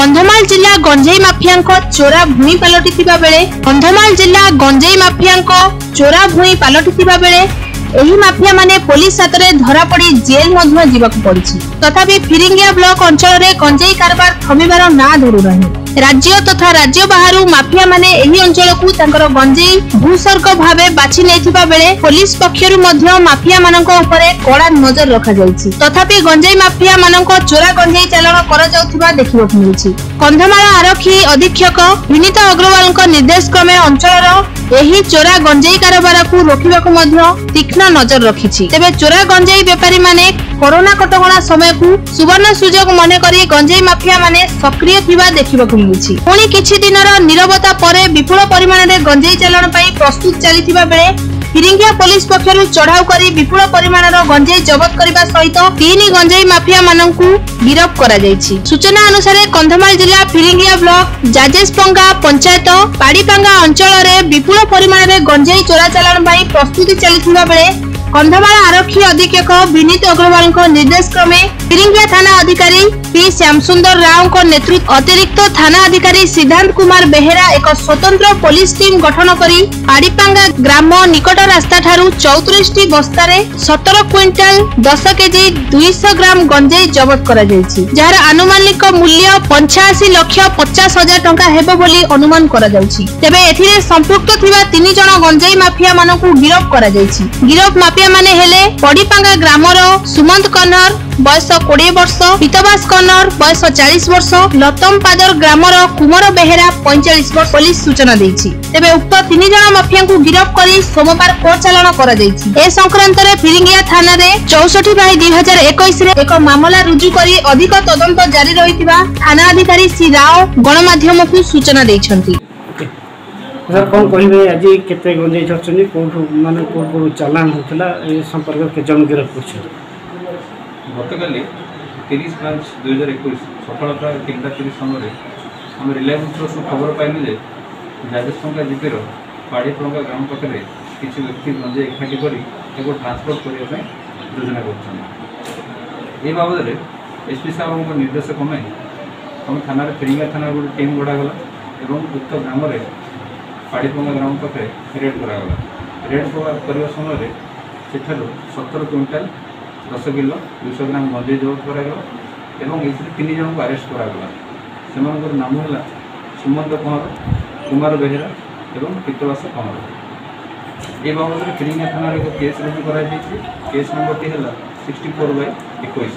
କନ୍ଧମାଳ ଜିଲ୍ଲା ଗଞ୍ଜେଇ ମାଫିଆଙ୍କ ଚୋରା ଭୂଇଁ ପାଲଟିଥିବା ବେଳେ କନ୍ଧମାଳ ଜିଲ୍ଲା ଗଞ୍ଜେଇ ମାଫିଆଙ୍କ ଚୋରା ଭୂଇଁ ପାଲଟିଥିବା ବେଳେ ଏହି ମାଫିଆମାନେ ପୋଲିସ ହାତରେ ଧରାପଡ଼ି ଜେଲ ମଧ୍ୟ ଯିବାକୁ ପଡ଼ିଛି ତଥାପି ଫିରିଙ୍ଗିଆ ବ୍ଲକ ଅଞ୍ଚଳରେ ଗଞ୍ଜେଇ କାରବାର ଥମିବାର ନାଁ ଧରୁନାହିଁ ରାଜ୍ୟ ତଥା ରାଜ୍ୟ ବାହାରୁ ମାଫିଆମାନେ ଏହି ଅଞ୍ଚଳକୁ ତାଙ୍କର ଗଞ୍ଜେଇ ଭୂସ୍ବର୍ଗ ଭାବେ ବାଛି ନେଇଥିବା ବେଳେ ପୋଲିସ ପକ୍ଷରୁ ମଧ୍ୟ ମାଫିଆମାନଙ୍କ ଉପରେ କଡ଼ା ନଜର ରଖାଯାଇଛି ତଥାପି ଗଞ୍ଜେଇ ମାଫିଆମାନଙ୍କ ଚୋରା ଗଞ୍ଜେଇ ଚାଲାଣ କରାଯାଉଥିବା ଦେଖିବାକୁ ମିଳିଛି କନ୍ଧମାଳ ଆରକ୍ଷୀ ଅଧୀକ୍ଷକ ବିନୀତ ଅଗ୍ରୱାଲଙ୍କ ନିର୍ଦ୍ଦେଶ କ୍ରମେ ଅଞ୍ଚଳର ଏହି ଚୋରା ଗଞ୍ଜେଇ କାରବାରକୁ ରୋକିବାକୁ ମଧ୍ୟ ତୀକ୍ଷ୍ଣ ନଜର ରଖିଛି ତେବେ ଚୋରା ଗଞ୍ଜେଇ ବେପାରୀମାନେ করোনা কটকা সময়কু সুবর্ণ সুযোগ মনে করে গঞ্জেই মাফিয়া মানে সক্রিয় থাকা দেখা মিলুছি পুঁ কিছু দিনর নিরবতা পরে বিপুল পরিমাণে গঞ্জেই চালাণ পাই প্রস্তুত চালি বেড়ে ফিরিঙ্গিয়া পুলিশ পক্ষর চড়াও করে বিপুল পরিমাণের গঞ্জেই জবত করা সহিত তিন গঞ্জেই মাফিয়া মানুষ গিরফ করা যাই সূচনা অনুসারে কন্ধমাল জেলা ফিরিঙ্গিয়া ব্লক জাজেসপঙ্গা পঞ্চায়েত পাড়িপাঙ্গা অঞ্চলের বিপুল পরিমাণের গঞ্জেই চোরাচালাণ পাই প্রস্তুতি চালিথিবা বেড়ে କନ୍ଧମାଳ ଆରକ୍ଷୀ ଅଧୀକ୍ଷକ ବିନୀତ ଅଗ୍ରୱାଲଙ୍କ ନିର୍ଦ୍ଦେଶ କ୍ରମେ ફિરિંગિયા થાના અધિકારી પી શ્યામસુંદર રાવଙ୍କ ନେତୃତ୍ୱ ଅତିରିକ୍ତ ଥାନା ଅଧିକାରୀ ସିଦ୍ଧାନ୍ତ କୁମାର ବେହେରା ଏକ ସ୍ୱତନ୍ତ୍ର ପୋଲିସ ଟିମ୍ ଗଠନ କରି ଆଡିପାଙ୍ଗା ଗ୍ରାମ ନିକଟ ରାସ୍ତାଠାରୁ ଚଉତିରିଶଟି ବସ୍ତାରେ ସତର କ୍ୱିଣ୍ଟାଲ ଦଶ କେଜି ଦୁଇଶହ ଗ୍ରାମ ଗଞ୍ଜେଇ ଜବତ କରାଯାଇଛି ଯାହାର ଆନୁମାନିକ ମୂଲ୍ୟ ପଞ୍ଚାଅଶୀ ଲକ୍ଷ ପଚାଶ ହଜାର ଟଙ୍କା ହେବ ବୋଲି ଅନୁମାନ କରାଯାଉଛି ତେବେ ଏଥିରେ ସମ୍ପୃକ୍ତ ଥିବା ତିନି ଜଣ ଗଞ୍ଜେଇ ମାଫିଆମାନଙ୍କୁ ଗିରଫ କରାଯାଇଛି ଗିରଫ ମାଫିଆମାନେ ହେଲେ ପଡିପାଙ୍ଗା ଗ୍ରାମର ସୁମନ୍ତ କନ୍ନର ବୟସ କୋଡ଼ିଏ ବର୍ଷ ହିତବାସ କନର ବୟସ ଚାଳିଶ ବର୍ଷ ଲତମପାଦର ଗ୍ରାମର କୁମର ବେହେରା ପଇଁଚାଳିଶ ବର୍ଷ ପୋଲିସ ସୂଚନା ଦେଇଛି ତେବେ ଉକ୍ତ ତିନି ଜଣ ମଫିଆଙ୍କୁ ଗିରଫ କରି ସୋମବାର କୋର୍ଟ ଚାଲାଣ କରାଯାଇଛି ଏ ସଂକ୍ରାନ୍ତରେ ଫିରିଙ୍ଗିଆ ଥାନାରେ ଚଉଷଠି ବାଇ ଦୁଇ ହଜାର ଏକୋଇଶରେ ଏକ ମାମଲା ରୁଜୁ କରି ଅଧିକ ତଦନ୍ତ ଜାରି ରହିଥିବା ଥାନା ଅଧିକାରୀ ଶ୍ରୀ ରାଓ ଗଣମାଧ୍ୟମକୁ ସୂଚନା ଦେଇଛନ୍ତି ସାର୍ କ'ଣ କହିବେ ଆଜି କେତେ ଗଞ୍ଜେଇ ଧରିଛନ୍ତି କେଉଁଠୁ ମାନେ କେଉଁ କେଉଁ ଚାଲାଣ ହେଉଥିଲା ଏ ସମ୍ପର୍କରେ କେତେ ଜଣ ଗିରଫ କରିଛନ୍ତି ଗତକାଲି ତିରିଶ ପାଞ୍ଚ ଦୁଇ ହଜାର ଏକୋଇଶ ସଫଳତା କେନ୍ଦ୍ରା ତିରିଶ ସମୟରେ ଆମେ ରିଲାଏନ୍ସ ତରଫରୁ ଖବର ପାଇଲୁ ଯେ ଯାଜପୁର ଟଙ୍କା ଜିପିର ପାଡ଼ିପଳଙ୍କା ଗ୍ରାମ ପାଖରେ କିଛି ବ୍ୟକ୍ତି ଗଞ୍ଜେଇ ଏକାଠି କରି ତାକୁ ଟ୍ରାନ୍ସପୋର୍ଟ କରିବା ପାଇଁ ଯୋଜନା କରୁଛନ୍ତି ଏ ବାବଦରେ ଏସ୍ପି ସାହେବଙ୍କ ନିର୍ଦ୍ଦେଶ କମାଇ ଆମ ଥାନାରେ ଫିରିଙ୍ଗା ଥାନାରେ ଗୋଟେ ଟିମ୍ ଗଢ଼ାଗଲା ଏବଂ ଉକ୍ତ ଗ୍ରାମରେ ପାଡ଼ିପଙ୍ଗା ଗ୍ରାମ ପାଖରେ ରେଡ଼୍ କରାଗଲା ରେଡ଼୍ କରିବା ସମୟରେ ସେଠାରୁ ସତର କ୍ୱିଣ୍ଟାଲ রসগোল্লা দুশো গ্রাম গঞ্জেই জব্দ କରାଗଲା এবং ଏଥିରେ ତିନି ଜଣଙ୍କୁ ଆରେଷ୍ଟ କରାଗଲା ସେମାନଙ୍କର ନାମ ହେଲା ସୁମନ୍ତ କହଁର କୁମାର ବେହେରା ଏବଂ ପିତବାସ କହଁର ଏ ବାବଦରେ ଫିରିଙ୍ଗା ଥାନାରେ ଏକ କେସ୍ ରୁଜୁ କରାଯାଇଛି କେସ୍ ନମ୍ବରଟି ହେଲା ସିକ୍ସଟି ଫୋର୍ ବାଇ ଏକୋଇଶ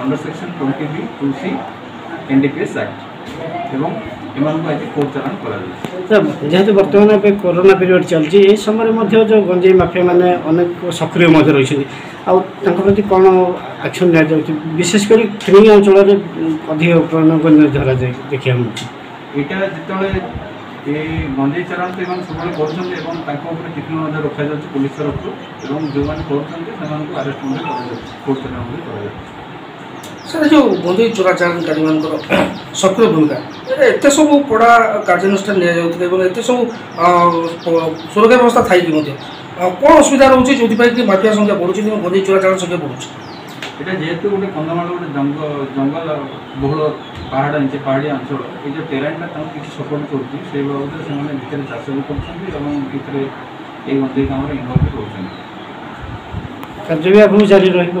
under section twenty B two C N D P S act ଏବଂ ଏମାନଙ୍କୁ ଆଜି କୋଚାରଣ କରାଯାଉଛି ଯେହେତୁ ବର୍ତ୍ତମାନ ଏବେ କରୋନା ପିରିୟଡ଼ ଚାଲିଛି ଏହି ସମୟରେ ମଧ୍ୟ ଯେଉଁ ଗଞ୍ଜେଇ ମାଫିଆମାନେ ଅନେକ ସକ୍ରିୟ ମଧ୍ୟ ରହିଛନ୍ତି ଆଉ ତାଙ୍କ ପ୍ରତି କ'ଣ ଆକ୍ସନ୍ ନିଆଯାଉଛି ବିଶେଷ କରି ଟ୍ରେନିଂ ଅଞ୍ଚଳରେ ଅଧିକ ଧରାଯାଏ ଦେଖିବାକୁ ମିଳୁଛି ଏଇଟା ଯେତେବେଳେ এই গঞ্জেই চালাণ তো এমন সবাই করছেন এবং তাঁর উপরে তীক্ষ্ণ নজর রখা যাচ্ছে পুলিশ তরফ এবং যে করছেন সেମାନଙ୍କୁ আরেস্ট মধ্যে করা যাচ্ছে কোর্ট চালাণ করা যাচ্ছে ସାର୍ ଯେଉଁ ବନ୍ଧୁ ଚୋରାଚାରଣକାରୀମାନଙ୍କର ସକ୍ରିୟ ଭୂମିକା ଏତେ ସବୁ କଡ଼ା କାର୍ଯ୍ୟାନୁଷ୍ଠାନ ନିଆଯାଉଥିଲା ଏବଂ ଏତେ ସବୁ ସୁରକ୍ଷା ବ୍ୟବସ୍ଥା ଥାଇକି ମଧ୍ୟ କ'ଣ ଅସୁବିଧା ରହୁଛି ଯେଉଁଥିପାଇଁ କି ମାଫିଆ ସଂଖ୍ୟା ବଢ଼ୁଛି ଏବଂ ବନ୍ଧୁ ଚୋରାଚାଲାଣ ସଂଖ୍ୟା ବଢ଼ୁଛି এটা যেহেতু গোটে কন্ধমাল গোটে ଜଙ୍ଗଲ জঙ্গল বহুল পাহাড় নিচে পাহাড়ি অঞ্চল এই যে টেলেন্টটা তাঁর কিছু সপোর্ট করছি সেই বাবদে সে ভিতরে চাষ বি করছেন এবং ভিতরে এই মধ্যে কামরে ইনভলভ କରୁଛନ୍ତି କାର୍ଯ୍ୟ ବି ଆଗକୁ ଜାରି ରହିବ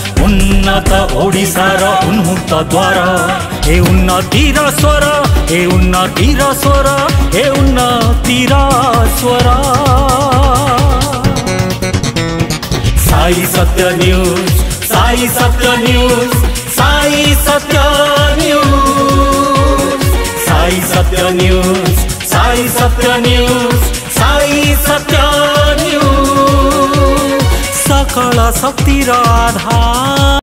ଉନ୍ନତ ଓଡ଼ିଶାର ଉନ୍ମୁକ୍ତ ଦ୍ୱାର ଏ ଉନ୍ନତିର ସ୍ୱର ଏ ଉନ୍ନତିର ସ୍ୱର ଏ ଉନ୍ନତିର ସ୍ୱର Sai Satya news Sai Satya news Sai Satya news Sai Satya news Sai Satya news Sai Satya शक्ति र आधार